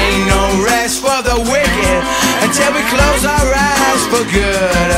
Ain't no rest for the wicked until we close our eyes for good.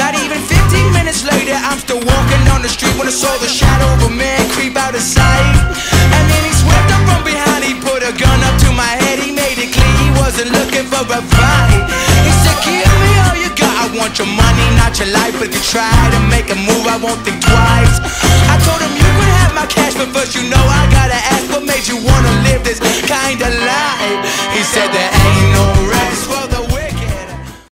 Not even 15 minutes later, I'm still walking down the street when I saw the shadow of a man creep out of sight. And then he swept up from behind, he put a gun up to my head, he made it clear he wasn't looking for a fight. He said, Give me all you got, I want your money, not your life. But if you try to make a move, I won't think twice. I told him you could have my cash, but first you know I wanna live this kind of life. He said there